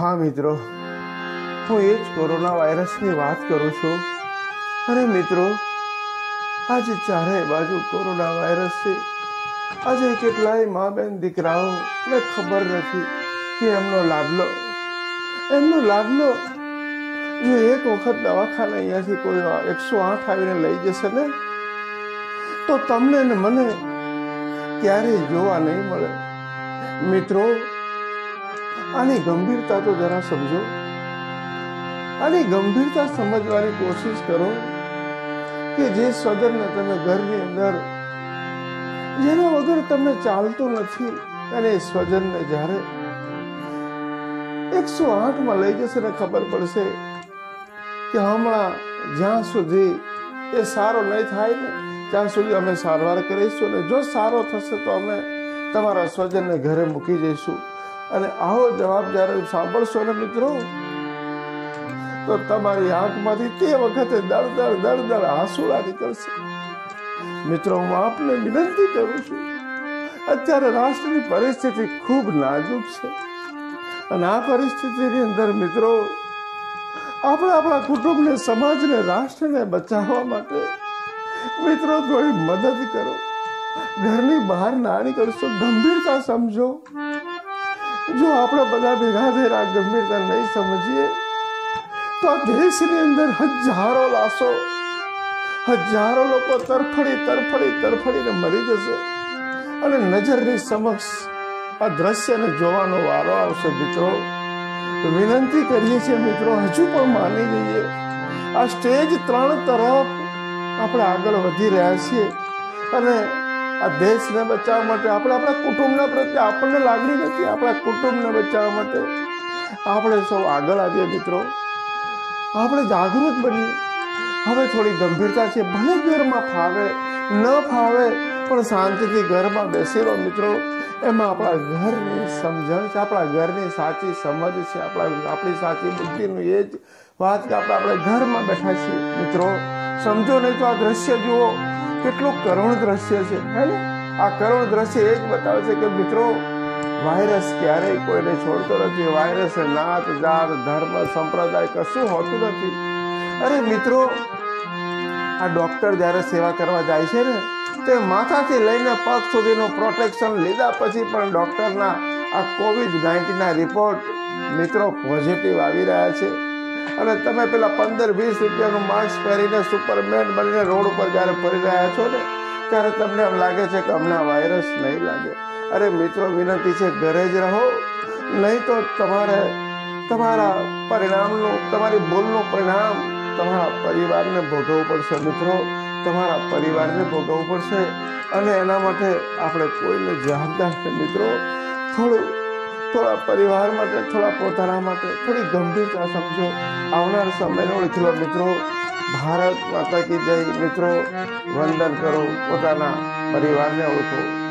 હા, મિત્રો. હું એ જ કોરોના વાયરસની વાત કરું છું. અરે, મિત્રો, આજે ચારેય બાજુ કોરોના વાયરસ છે. આજે કેટલાય મા બેન દીકરાઓને ખબર નથી કે એમનો લાભલો એમનો લાભલો જો એક વખત દવાખાને અહીંયાથી કોઈ એકસો આઠ આવીને લઈ જશે ને, તો તમને ને મને ક્યારેય જોવા નહીં મળે. મિત્રો આની ગંભીરતા તો જરા સમજો. આની ગંભીરતા સમજવાની કોશિશ કરો કે જે સદનને તમે ઘરની અંદર જેના વગર તમને ચાલતું નથી અને સ્વજનને જ્યારે એકસો આઠમાં લઈ જશે ને ખબર પડશે કે હમણાં જ્યાં સુધી એ સારો નહીં થાય ને, ત્યાં સુધી અમે સારવાર કરીશું અને જો સારો થશે તો અમે તમારા સ્વજનને ઘરે મૂકી જઈશું. અને આવો જવાબ જ્યારે સાંભળશો ને મિત્રો, તો તમારી આંખમાંથી તે વખતે દળ દળ દળ દળ આંસુડા નીકળશે. મિત્રો, હું આપને વિનંતી કરું છું, અત્યારે રાષ્ટ્રની પરિસ્થિતિ ખૂબ નાજુક છે. અને આ પરિસ્થિતિની અંદર મિત્રો, આપણે આપણા કુટુંબને, સમાજને, રાષ્ટ્રને બચાવવા માટે મિત્રો થોડી મદદ કરો. ઘરની બહાર ના નીકળશો, ગંભીરતા સમજો. જો આપણે બધા ભેગા થઈને આ ગંભીરતા નહીં સમજીએ, તો આ દેશની અંદર હજારો લાશો, હજારો લોકો તરફડી તરફડી, તરફડીને મરી જશે. અને નજરની સમક્ષ આ દ્રશ્યને જોવાનો વારો આવશે. મિત્રો, વિનંતી કરીએ છીએ મિત્રો, હજુ પણ માની જઈએ આ સ્ટેજ ત્રણ તરફ આપણે આગળ વધી રહ્યા છીએ. અને આ દેશને બચાવવા માટે આપણે આપણા કુટુંબના પ્રત્યે આપણને લાગણી નથી, આપણા કુટુંબને બચાવવા માટે. આપણે સૌ આગળ આવીએ મિત્રો. આપણે જાગૃત બનીએ. હવે થોડી ગંભીરતા છે. ભલે ઘરમાં ફાવે, ન ફાવે, પણ શાંતિથી ઘરમાં બેસી રહો મિત્રો. એમાં આપણા ઘરની સમજણ છે, આપણા ઘરની સાચી સમજ છે, આપણા, આપણી સાચી બુદ્ધિનું એ જ વાત કે આપણે આપણે ઘરમાં બેઠા છીએ. મિત્રો, સમજો નહીં તો આ દ્રશ્ય જુઓ. કેટલું કરુણ દ્રશ્ય છે આ કરુણ દ્રશ્ય એ જ બતાવે છે કે મિત્રો, વાયરસ ક્યારેય કોઈને છોડતો નથી. વાયરસ નાત, જાત, ધર્મ, સંપ્રદાય કશું હોતું નથી. અરે મિત્રો, આ ડોક્ટર જ્યારે સેવા કરવા જાય છે ને, તે માથાથી લઈને પગ સુધીનું પ્રોટેક્શન લીધા પછી પણ ડોક્ટરના આ કોવિડ નાઇન્ટીનના રિપોર્ટ મિત્રો પોઝિટિવ આવી રહ્યા છે. અને તમે પેલા પંદર વીસ રૂપિયાનું માસ્ક પહેરીને સુપરમેન બનીને રોડ ઉપર જ્યારે ફરી રહ્યા છો ને, ત્યારે તમને એમ લાગે છે કે હમણાં વાયરસ નહીં લાગે. અરે મિત્રો, વિનંતી છે, ઘરે જ રહો. નહીં તો તમારે, તમારા પરિણામનું, તમારી ભૂલનું પરિણામ તમારા પરિવારને ભોગવવું પડશે, મિત્રો. તમારા પરિવારને ભોગવવું પડશે. અને એના માટે આપણે કોઈને જવાબદાર છે, મિત્રો. થોડું થોડા પરિવાર માટે, થોડા પોતાના માટે થોડી ગંભીરતા સમજો. આવનાર સમયને ઓળખી મિત્રો, ભારત માતા કી જય. મિત્રો, વંદન કરો પોતાના પરિવારને ઓળખો